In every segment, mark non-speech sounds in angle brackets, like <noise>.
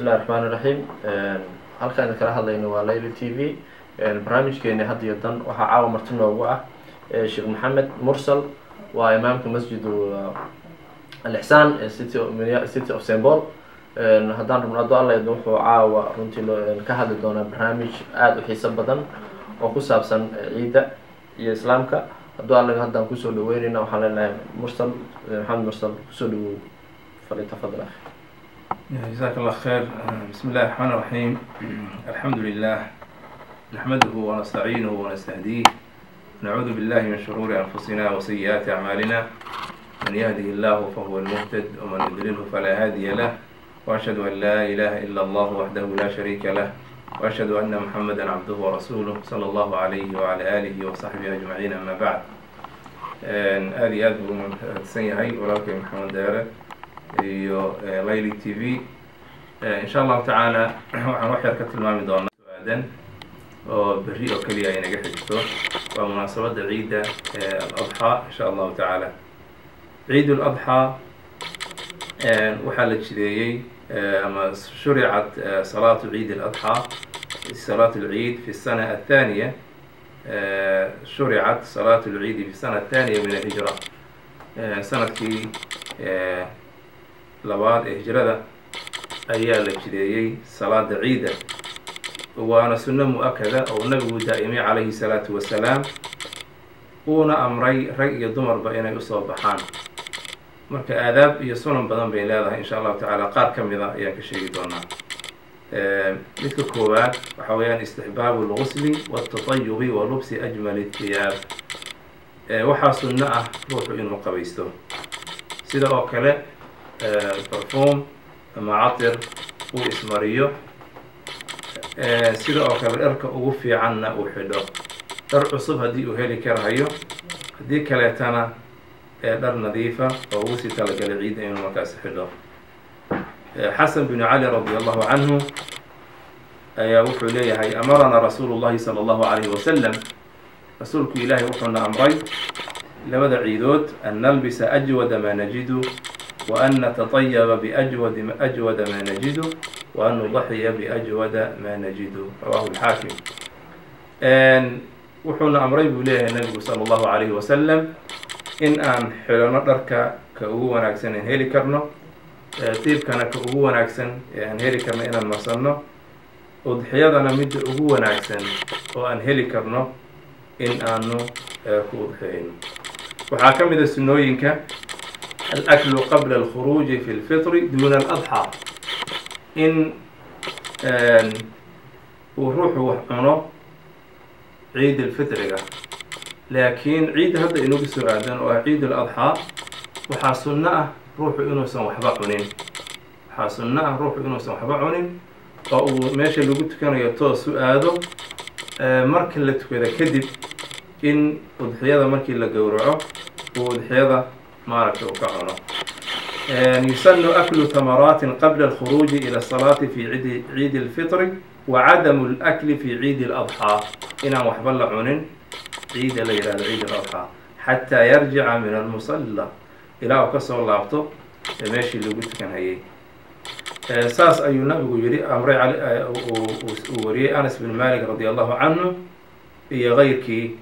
bismillahi raxmaan iraxiim halkaan idinkala hadlayno waa layla t v. Barnaamijkeeni had iyo dan waxaa caawa marti noogu ah. Sheekh maxamed mursal waa imaamka masjidu uh, alixsaan city of st paul. Haddaan rabno ado alla wuxuu caawa runtii ka hadli doonaa barnaamij aada u xiiso badan oo ku saabsan e, ciidda iyo islaamka. Hadduu alla haddaan ku soo dhaweyneyna waxaan leenahay mursal maxamed mursal ku soo dhawow fali tafadal جزاك الله خير بسم الله الرحمن الرحيم الحمد لله نحمده ونستعينه ونستهديه نعوذ بالله من شرور أنفسنا وسيئات أعمالنا من يهده الله فهو المهتد ومن يضلله فلا هادي له وأشهد أن لا إله إلا الله وحده لا شريك له وأشهد أن محمدا عبده ورسوله صلى الله عليه وعلى آله وصحبه أجمعين أما بعد آدي آد سيهي ولكن محمد دارك iyo layli t v. Insha allahu tacaala <clears throat> waxaan wax yar ka tilmaami doonaa su'aadan oo berri oo keliya ay naga xigto waa munaasabadda ciidda aladxaa insha allahu tacaala. Ciid ladxaa waxaa la jideeyey ama shuricat salaatu ciid aladxaa salaat lciid fi sana athaniya. Shuricat salaat lciidi fi sana athaniya min alhijra. Sanadkii labaad ee hijrada ayaa la jideeyey salaada ciida waana sunno mu'akada oo nabigu daa'imay calayhi salaatu wasalaam uuna amray rag iyo dumarba inay u soo baxaan. Marka aadaab iyo sunan badan bay leedahay insha allahu tacaala qaar ka mid a ayaan ka sheegi doonaa. Midka koowaad waxa weeyaan istixbaabu lgusli waltatayubi wa lubsi ajmali thiyaab waxaa sunno ah ruuxu inuu qabaysto. Sida oo kale barfuum ama catir uu ismariyo. Sida oo kale dharka ugu fiicanna uu xidho. Dhar cusub haddii uu heli karahayo haddii kaleetana dhar nadiifa oo ugu sii talagalay ciidda inuu markaas xidho. Xasan binu cali radi allahu canhu ayaa wuxuu leeyahay amaranaa rasuulu llahi sala allahu calayhi wasalam rasuulku ilaahay wuxuuna amray labada ciidood an nalbisa ajwada maa najidu وأن نتطيب بأجود أجود ما نجد وأن نضحي بأجود ما نجد رواه الحاكم wuxuuna amray buu leeyahay nabigu sala allahu calayhi wasalam in aan xidhano dharka ka ugu wanaagsan aan heli karno tiibkana ka ugu wanaagsan ee aan heli karno inaan marsanno udxiyadana midda ugu wanaagsan oo aan heli karno in aanu ku udxiyayno waxaa ka mid a sunnooyinka alaklu qabla alkhuruuji fi lfitri duna aladxaa in uu ruuxu wax cuno ciid alfitriga laakiin ciidda hadda inagu soo aadan oo ah ciid aladxaa waxaa sunno ah ruuxu inuusan waxba cunin waxaa sunno ah ruuxu inuusan waxba cunin oo uu meesha lagu tukanayo toos u aado marka la tukada kadib in udxiyada markii la gowraco uu maaragta uu ka cuno yusanu aklu tamaraatin qabla alkhuruuji ila asalaati fi cidi ciidi alfitri wa cadamu alakli fi ciidi aladxaa inaan waxba la cunin ciida la yihahdo ciid aladxaa xataa yarjica min almusalla. Ilaa uu ka soo laabto meeshii lagu tukan hayay saas ayuu nabigu yihi amray uu wariyey anas bin malik radi allahu canhu iyo keyrkii.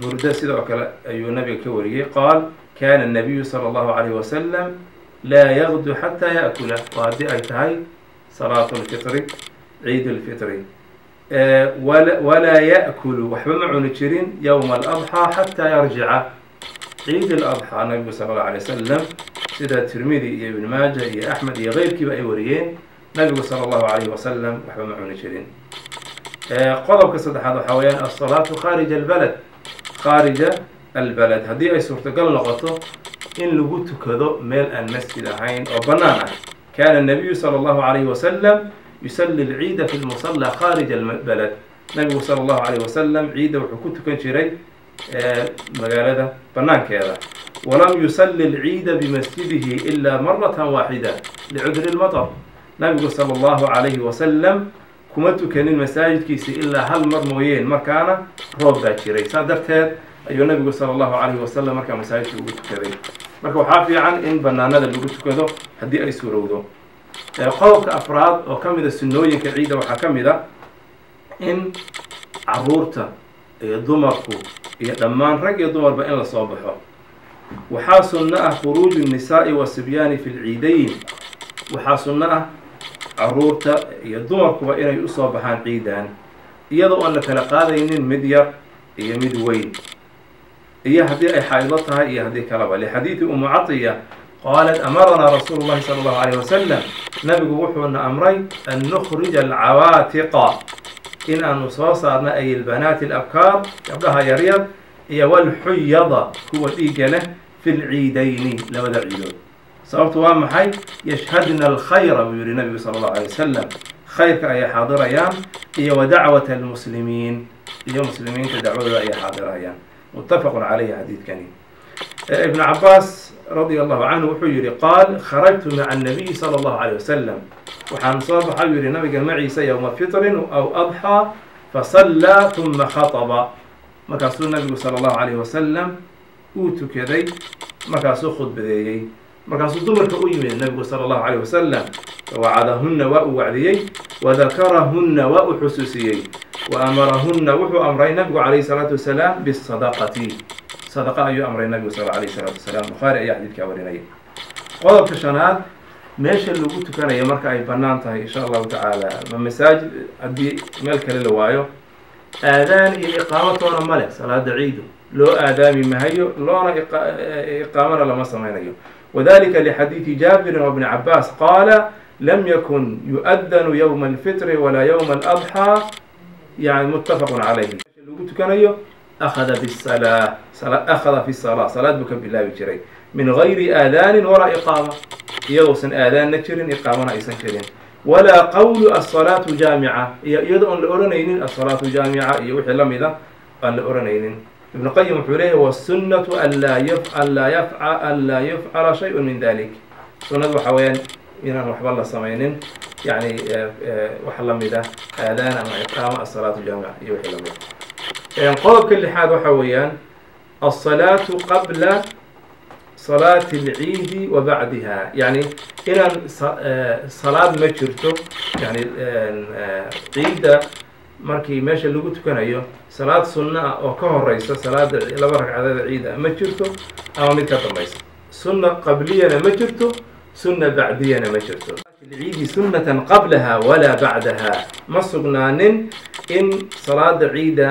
Burda sidoo kale ayuu nabiga ka wariyey qaal kana الnabiyu salى اllahu عalayh wasalam laa yagdu xataa yaأkula waa haddii ay tahay salaat اlfitri ciid اlfitri walaa yaأkulu waxba ma cuni jirin ywma اladxىa xataa yarjica ciid اladxىa nabigu sal اlه alay wasalam sida tirmidi iyo ibn maaja iyo axmed iyo keyrkiiba ay wariyeen nabigu salى اllahu عalayh wasalam waxba ma cuni jirin qodobka saddexaad waxaa weyaan asalaatu khaarija albalad khaarija albalad. Haddii ay suurtagal noqoto in lagu tukado meel aan masjid ahayn oo bannaan ah kaana nabiyu sala allahu calayhi wasalam yusalli alciida fi lmusalla khaarija albalad. Nabigu sala allahu calayh wasalam ciidda wuxuu ku tukan jiray magaalada bannaankeeda. Walam yusalli alciida bimasjidihi ilaa maratan waaxida licudri lmatar nabigu sala allahu calayhi wasalam kuma tukanin masaajidkiisa ilaa hal mar mooyeen. Markaana roob baa jiray. Saa darteed ayuu nabigu sala allahu calayhi wasalam markaa masaajidka ugu tukaday. Marka waxaa fiican in banaanada lagu tukado haddii ay suurowdo. Qodobka afraad oo ka mid a sunnooyinka ciidda waxaa ka mid a in carruurta iyo dumarku iyo dhammaan rag iyo dumarba in la soo baxo. Waxaa sunno ah khuruuju الnisaa'i wasibyaani fi lciidayn waxaa sunno ah carruurta iyo dumarkuba inay u soo baxaan ciidan iyadoo oon la kala qaadaynin mid yar iyo mid weyn iyo haddii ay xaa'ido tahay iyo haddii kaleba lixadiidi umu catiya qaalat amaranaa rasuulu llahi sala allahu alayh wasalam nabigu wuxuuna amray an nukhrija alcawaatiqa in aanu soo saarna ay ilbanaati alabkaar gabdhaha yaryar iyo walxuyada kuwa dhiigga leh fi lciidayni labada ciidood. Sababtu waa maxay? Yashhadna alkhayra buu yihi nabigu sala allahu alay wasalam khayrka ayay xaadirayaan iyo wa dacwata almuslimiin iyo muslimiinta dacwadooda ayay xaadirayaan calayhi xadiidkani ibn cabaas radia allahu canhu wuxuu yihi qaal kharajtu maca annabiyi sala allahu alayh wasalam waxaan soo baxay u yihi nabiga maciisa yowma fitrin aw adxaa fasallaa tuma khaطba markaasuu nabigu sala allahu alayh wasalam uu tukaday markaasuu khudbadeeyey. Markaasuu dumarka u yimid nabigu sala allahu alayh wasalam wacadahunna waa uu wacdiyey wadakarahunna waa uu xusuusiyey wa amarahunna wuxuu amray nabigu calayhi salaatu wasalaam bisadaqati sadaqa ayuu amray nabigu sal alayh salaatu wasalaam bukhaari ayaa xadiidkaa warinaya qodobka shanaad meesha lagu tukanayo marka ay bannaan tahay insha allahu tacaala ma masaajid haddii meel kale la waayo aadaan iyo iqaamatoona male salaada ciidu loo aadaami mahayo loona iqaamana lama samaynayo wadalika lixadiidi jaabirin wabni cabaas qaala lam yakun yu'adanu alfitri walaa yowma aladxaa yani muttafaqun calayhi lagu tukanayo akhada bisalaa akhada fi salaa salaad buu ka bilaabi jiray min gayri aadaanin walaa iqaama iyadousan aadaanna jirin iqaamana aysan jirin walaa qawlu asalaatu jaamica iyo iyadoo aan la odhanaynin asalaatu jaamica iyo wixii la mida aan la odhanaynin ibnu qayim wuxuu leeyahy wasunnatu anlaa anlaa yafca an laa yufcala shayun min dalik sunnadu waxaa weeyaan inaan waxba la samaynin yani wax la mida aadaan ama iqaama asalaatu jaamica iyo wixii la mida qodobka lixaad waxa weeyaan asalaatu qabla salaati alciidi wa bacdiha. Yani inaan salaad ma jirto yani ciidda markii meesha lagu tukanayo salaad sunno ah oo ka horeysa salaada laba ragcadeeda ciida ma jirto ama mid ka dambaysa. Sunna qabliyana ma jirto sunna bacdiyana ma jirto ciidi sunnatan qablaha walaa bacdaha ma sugnaanin in salaada ciida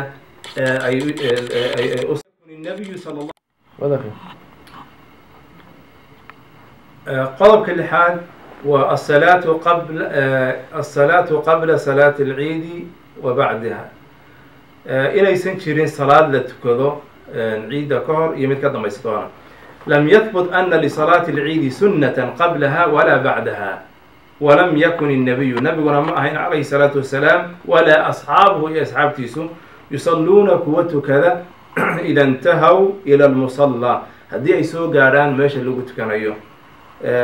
qodobka lixaad waa asalaatu qabla salaati alciidi wa bacdiha inaysan jirin salaad la tukado ciidda ka hor iyo mid ka dambaysa doona lam yahbut ana lisalaati alciidi sunnatan qablaha walaa bacdaha walam yakun innabiyu nabiguna ma ahayn calayhi salaatu wasalaam walaa asxaabuhu iyo asxaabtiisu yusalluuna kuwa tukada <clears throat> ida intahaw ila almusallaa haddii ay soo gaadhaan meesha lagu tukanayo.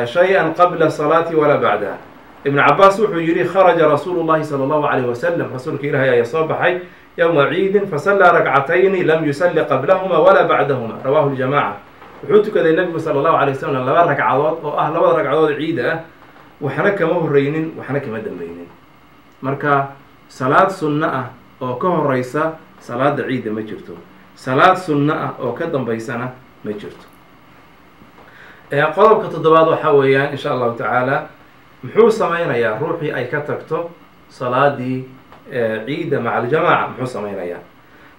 Shay-an qabla salaati walaa bacdaha. Ibn cabaas wuxuu yidhi kharaja rasuulu llahi sala allahu calayh wasalam rasuulka ilaahay ayaa soo baxay yowma ciidin fasallaa rakcatayni lam yusalli qablahuma walaa bacdahuma. Rawahu ljamaca wuxuu tukaday nebigu sala allahu alay wasalam laba ragcadood oo ah labada ragcadood ciida. ah waxna kama horreynin waxna kama dambeynin marka salaad sunno ah oo ka horeysa salaada ciidda ma jirto. Salaad sunno ah oo ka dambeysana ma jirto. Qodobka toddobaad waxaa weeyaan insha allahu tacaala muxuu sameynayaa ruuxii ay ka tagto salaadii ciida maca aljamaca muxuu sameynayaa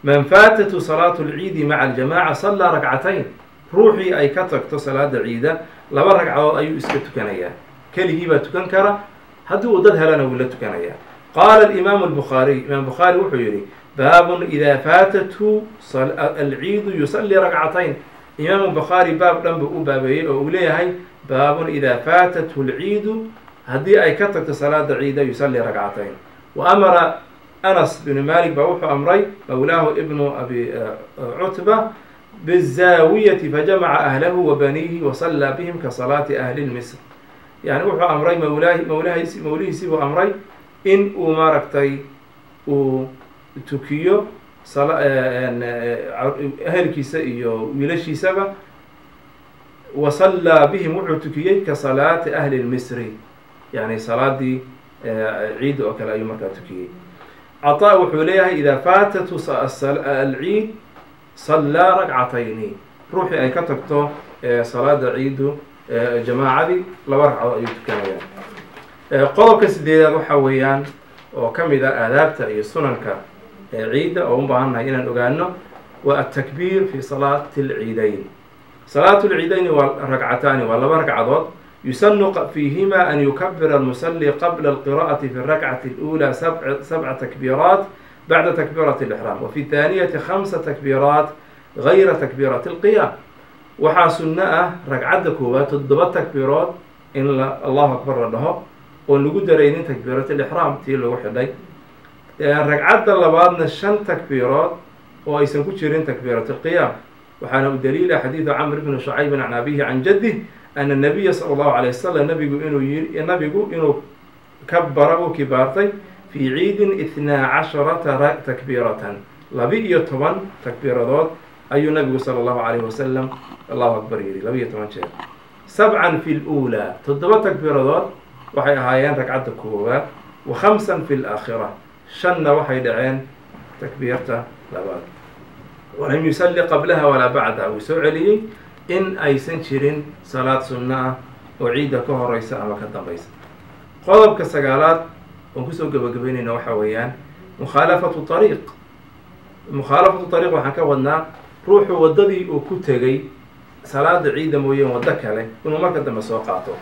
man faatatu salaatu lciidi maca aljamaca sallaa ragcatayn ruuxii ay ka tagto salaada ciida laba ragcadood ayuu iska tukanayaa keligii baa tukan kara. Haddii uu dad helana wuu la tukanayaa. Qaala alimaamu albukhaariy imaam bukhaari wuxuu yihi baabun idaa faatathu alciidu yusalli ragcatayn imaamu bukhaari baab dhan buu u baabeeyey oo uu leeyahay baabun idaa faatathu lciidu haddii ay ka tagto salaada ciida yusalli ragcatayn wa amara anas bnu malik baa wuxuu amray mawlaahu ibnu abi cutba bizaawiyati fajamaca ahlahu wa baniihi wasallaa bihim ka salaati ahli lmisr yani wuxuu amray mawlaahi mawlahiisi mawlihiisii buu amray in uu maaragtay uu tukiyo ehelkiisa iyo wiilashiisaba. Wasallaa bihim wuxuu tukiyey ka salaati ahli lmisri yani salaadii ciidda oo kale ayuu markaa tukiyey. Caطaa wuxuu leeyahay idaa faatatu alciid sallaa ragcatayni ruuxii ay ka tagto salaada ciiddu jamaacadii laba ragcadood ayuu tukanaya qodobka sideedaad waxa weeyaan oo ka mid a aadaabta iyo sunanka ciidda oo u baahannahay inaan ogaano waa atakbiir fi salaati اlciidayn salaatu lciidayni waa ragcataani waa laba ragcadood yusanu fiihima an yukabira almusali qabla alqira'ati fi اrakcati اlأulى sabca takbiiraat bacda takbiirati اlإxraam wafi thaaniyati hamsa takbiiraat gayra takbiirati اlqiyaam waxaa sunno ah ragcadda koowaad toddoba takbiirood in allahu akbar la dhaho oon lagu daraynin takbiirat alixraam tii lagu xidhay. Ragcadda labaadna shan takbiirood oo aysan ku jirin takbiirat alqiyaam. Waxaana u daliila xadiidu camr bni shucaybin can abihi can jaddih ana nabiya sala allahu alay wasalam nabigu inuu nabigu inuu kabara uu kibaartay fii ciidin ithnaa casharata takbiiratan. Laba-iyo toban takbiiradood ayuu nabigu sala allahu alayhi wasalam allahu akbar yidhi laba-iyo toban jeer. Sabcan fi luulaa toddoba takbiiradood waxay ahaayeen ragcadda koowaad wa khamsan fi laakhira shanna waxay dhaceen takbiirta labaad. Walam yusalli qablaha walaa bacdaha wuu soo celiyey in aysan jirin salaad sunno ah oo ciidda ka horeysa ama ka dambaysa. Qodobka sagaalaad oon ku soo gabagabeynayna waxaa weeyaan mukhaalafatu ariiq mukhaalafatu ariiq waxaan ka wadnaa ruuxu waddadii uu ku tegay salaada ciidda mooyeen waddo kale inuu marka dambe soo qaato.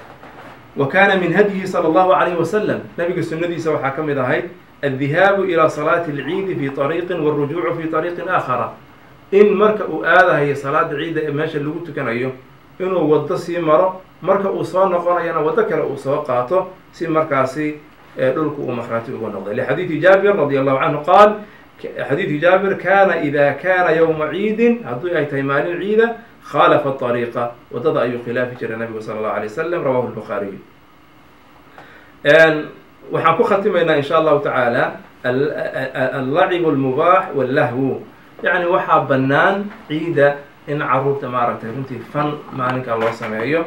Wa kaana min hadyihi sala allahu calayhi wasalam nabiga sunnadiisa waxaa ka mid ahayd addihaabu ilaa salaati alciidi fi ariiqin walrujuucu fi ariiqin aakhara. In marka uu aadahayo salaada ciidda ee meesha lagu tukanayo inuu waddo sii maro marka uu soo noqonayana waddo kale uu soo qaato si markaasi dhulku uu makhraati uga noqday. Lixadiidi jaabir radi allahu canhu qaal xadiidu jaabir kana ida kana yowma ciidin haddii ay tahay maalin ciida khalafa ariiqa waddada ayuu khilaafi jiray nabigu sala allahu alay wasalam rawahu lbukhaariy waxaan ku khatimaynaa in allahu tacaala allacib lmubaax wallahwu. Yacni waxaa bannaan ciida in carruurta maaragtay runtii fan maalinkaa loo sameeyo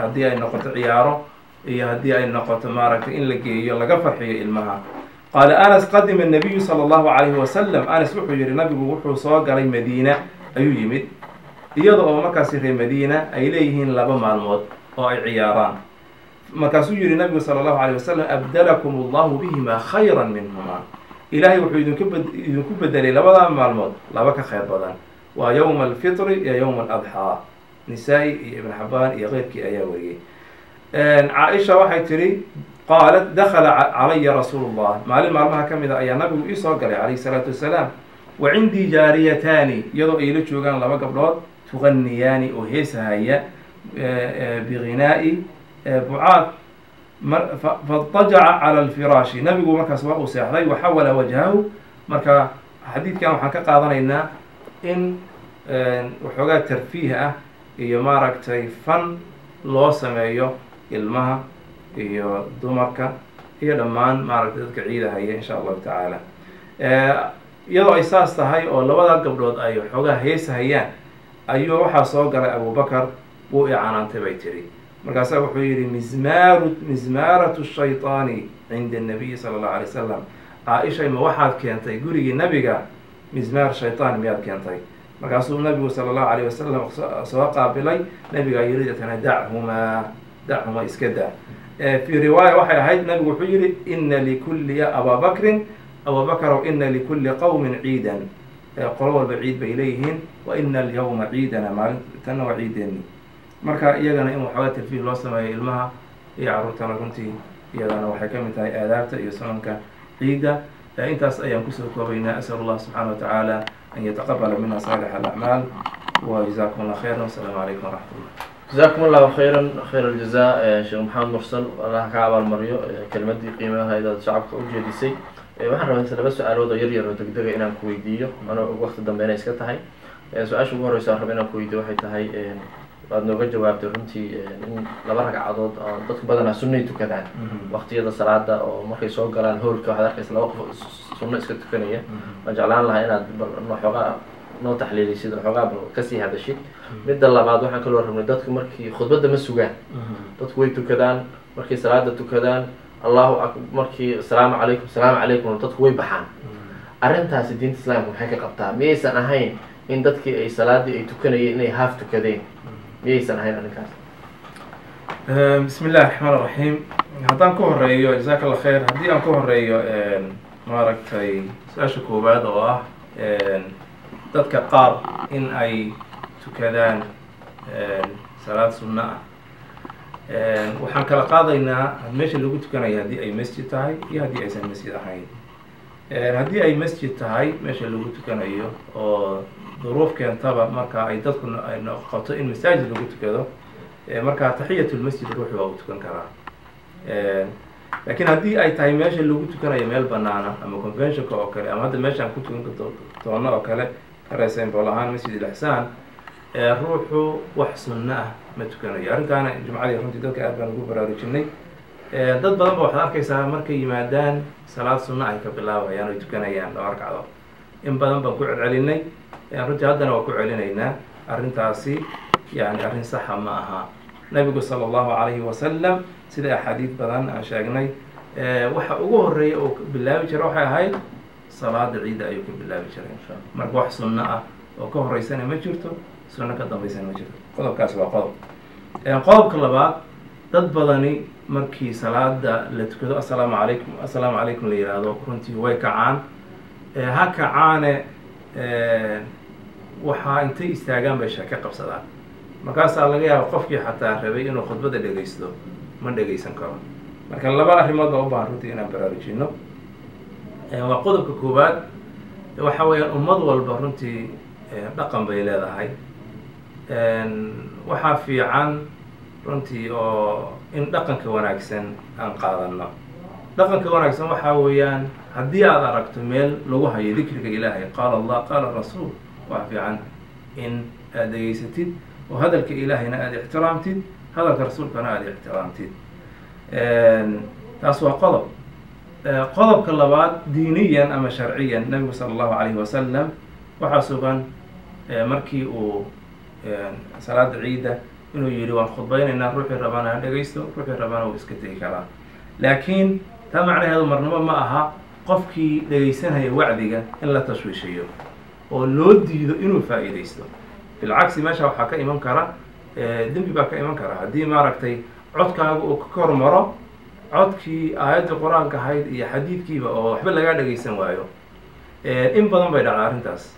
haddii ay noqoto ciyaaro iyo haddii ay noqoto maaragtay in la geeyo laga farxiyo ilmaha qaala anas qadima nabiyu sala allahu calayhi wasalam anas wuxuu yihi nabigu wuxuu soo galay madiina ayuu yimid iyada oo markaasi reer madiina ay leeyihiin laba maalmood oo ay ciyaaraan markaasuu yihi nabigu sala allahu alayh wasalam abdalakum allahu bihima khayra minhuma ilaahay wuxuu idinku idinku bedelay labadaa maalmood laba ka khayr badan waa yowma alfitri iyo yowma aladxaa nisaa-i iyo ibn xabaan iyo keyrkii ayaa wariyey caaisha waxay tidhi qaalat dakala calaya rasuulu llah maalin maalmaha ka mid a ayaa nabigu iisoo galay calayhi salaatu wasalaam wa cindii jaariyataani iyadoo ay joogaan laba gabdhood. tuganiyaani oo heesahaya biginaa'i bucaad fadajaca cala alfiraashi nabigu markaas waa uu seexday. waxawala wajhahu marka xadiidkan waxaan ka qaadanaynaa in waxoogaa tarfiih ah iyo maaragtay fan loo sameeyo ilmaha iyo dumarka iyo dhammaan maaragtay dadka ciidahaya insha allahu tacaala eh, iyadoo ay saas tahay oo labadaa gabdhood ay xoogaa heesa hayaan ayuu waxaa soo galay abubakar wuu icanaantay bay tidhi. Markaasaa wuxuu yidhi mismaaru mismaaratu shaytaani cinda nabiyi sala allahu alayi wasalam caa-ishay ma waxaad keentay gurigii nabiga? Mismaar shayطaan miyaad keentay? Markaasuu nabigu sala allahu alayh wasalam soo qaabilay nabigaa yiri dachumaa dachumaa iska daa fii riwaaya waxay ahayd nabigu wuxuu yihi ina abaa bakrin abubakrow ina likulli qowmin ciidan. Qolo walba ciid bay leeyihiin wa ina alyawma ciidana maalin tanna waa ciideeni marka iyagana in waxoogaa tarfiih loo sameeyo ilmaha iyo carruurtana runtii iyadana waxay ka mid tahay aadaabta iyo sunanka ciidda. Intaas ayaan ku soo koobaynaa asal allah subxaana wa tacaala an yataqabala mina saalix alacmaal wa jazakum allah khayra wasalaamu calaykum waraxmat jazakum allahu khayran khayr aljaza sheekh maxamed mursal allaha ka abaalmariyo kelimadii qiimahayd aad shacabka u jeedisay. Waxaan rabaa laba su'aalood oo yar yar oo degdega inaan ku weydiiyo. Ano wakti dambe inay iska tahay. Su'aasha ugu horeysa aan raba inaan ku weydiyo waxay tahay waad nooga jawaabtay runtii in laba ragcadood oo dadku badanaa sunnay tukadaan. Waktiyada salaada oo markay soo galaan hoolka waxaad arkaysa laba qof sunno iska tukanaya. Waan jeclaan lahaa inaad bal xoogaa noo taxliilisid oo xoogaa bal ka sii hadashid midda labaad waxaan kaloo rabnay dadku markii khudbadda ma sugaan. Dadku way tukadaan markay salaada tukadaan allahu ak markii asalaamu calaykum asalaamu calaykum dadku way baxaan. Arrintaasi diinta islaamka maxay ka qabtaa? Miyaysan ahayn in dadkii ay salaadii ay tukanayeen inay haaf tukadeen? Miyaysan ahayn arrinkaas. Bismi illahi raxmaan iraxiim haddaan ka horeeyo jazaaka allah khayr. Haddii aan ka horeeyo maaragtay su'aasha koowaad oo ah dadka qaar in ay tukadaan salaad sunno ah. Waxaan kala qaadaynaa meesha lagu tukanaya haddii ay masjid tahay iyo haddii aysan masjid ahayn. Haddii ay masjid tahay meesha lagu tukanayo oo duruuf keentaba marka ay dadku noqoto in masaajid lagu tukado marka taxiyat lmasjid ruuxu waa u tukan karaa. Laakiin haddii ay tahay meesha lagu tukanayo meel banaana ama conventionka oo kale ama hadda meeshaan ku tukan doono oo kale karesembool ahaan masjid ilixsaan ruuxu wax sunno ah ma tukanayo. Arrintaana jumcadii runtii dadka aad baan ugu baraarujinay dad badan ba waxaad arkaysaa markay yimaadaan salaad sunno ay ka bilaabayaan oy tukanayaan dhowr kacdo in badan baan ku celcelinay runtii haddana waa ku celinaynaa. Arrintaasi yani arrin saxa ma aha. Nabigu sala allahu calayhi wasalam sida axaadiid badan aan sheegnay. Waxa ugu horreeya oo bilaabi jira waxay ahayd salaada ciidda ayuu ka bilaabi jiray marka wax sunno ah oo ka horeysana ma jirto sunno ka dambaysana ma jirto. Qodobkaas waa qodob. Qodobka labaad dad badani markii salaada la tukado assalaamu calaykum assalaamu calaykum la yihahdo runtii way kacaan. Ha kacaane waxaa intay istaagaan bay sheeke qabsadaan. Markaasaa laga yaaba qofkii xataa rabay inuu khudbadda dhegaysto ma dhegaysan karo. Marka laba arrimood baa u baahan runtii inaan baraarujino waa qodobka koowaad. Waxa weeyaan ummad walba runtii dhaqan bay leedahay. Waxaa fiican runtii oo in dhaqanka wanaagsan aan qaadano dhaqanka wanaagsan waxaa weeyaan haddii aad aragto meel lagu hayo dikriga ilaahay qaala allah qaala rasuul waxaa fiican in aad degeysatid oo hadalka ilaahayna aada ixtiraamtid hadalka rasuulkana aada ixtiraamtid. Taas waa qodob qodobka labaad diiniyan ama sharciyan nabigu sala allahu calayhi wasalam waxaa sugan markii uu salaada ciidda inuu yihi waan khudbaynaynaa ruuxii rabana ha dhegaysto ruuxii rabana wuu iska tegi karaa. Laakiin taa macnaheedu marnabo ma aha qofkii dhegaysanaya wacdiga in la tashwiishayo oo loo diido inuu faa-iidaysto. Bilcagsi meesha waxaa ka iman kara dembi baa ka iman kara. Haddii maaragtay codkaaga uu ka kormaro codkii aayadda qur'aanka ahayd iyo xadiidkiiba oo waxba lagaa dhagaysan waayo in badan bay dhacda arrintaas.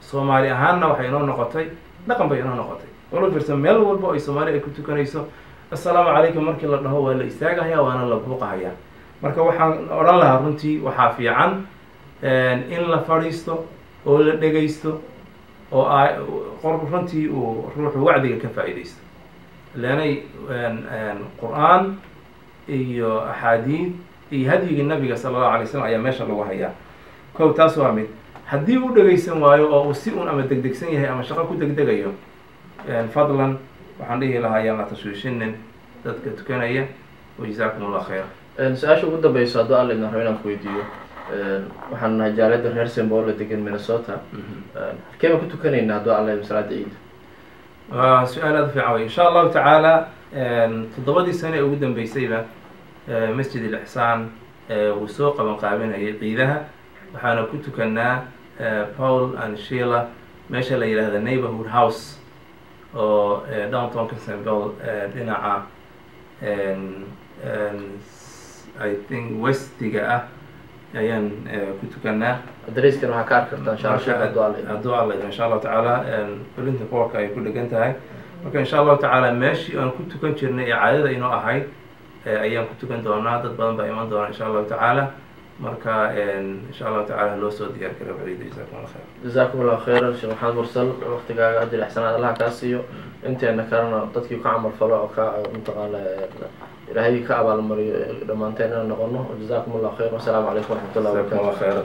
Soomaali ahaanna waxay inoo noqotay dhaqan bay inoo noqotay. Walo firsan meel walba oo ay soomaali ay ku tukanayso assalaamu calaykum markii la dhaho waa la istaagahaya waana la buuqahaya marka waxaan odhan lahaa runtii waxaa fiican in la fadhiisto oo la dhegaysto oo qor runtii uu ruuxu wacdiga ka faa-iidaysto. Leanay qur'aan iyo axaadiid iyo hadyigii nabiga sala allahu alay slam ayaa meesha lagu hayaa. Kow taas waa mid. Haddii uu dhegaysan waayo oo uu si un ama degdegsan yahay ama shaqo ku degdegayo fadlan waxaan dhihi lahaa ayaan la tashwiishinin dadka tukanaya wajazaakum allah khayra su'aasha ugu dambeyso hadduu alla idin rabo inaan ku weydiiyo waxaan nahay jaaliyadda reer sembola degan minnesota. Halkee baan ku tukanaynaa hadduu alla idin salaada ciida waa su'aal aada fiican wey insha allahu tacaala toddobadii sane ee ugu dambeysayba masjid ilixsaan wuu soo qaban qaabinayay ciidaha. Waxaana ku tukanaa paul and sheila. Meesha la yidhaahda neighborhood house oo downtown kingsonville dhinaca i think westiga ah ayaan ku tukanaa. Hadduu alla insha allahu tacaala fulinta boorka ay ku dhegan tahay. Marka insha allahu tacaala meeshii aan ku tukan jirnay ee caadada inoo ahayd ayaan ku tukan doonaa. Dad badan baa iman doona insha allahu tacaala. Marka insha allahu tacala loo soo diyaar garo ciida jazakum allah khayr. Jazaakum allahu khayran sheekh maxamed mursal. Waktigaaga ajir ixsanaad allaha kaa siiyo. Inteena kalena dadkii ka camal falo oo ka mataqaana ilaahay ka abaalmariyo dhammaanteen inaan noqono. Jazakum allahu khayr wasalaamu calaykum waraxmat ullahi wabarakatu khayran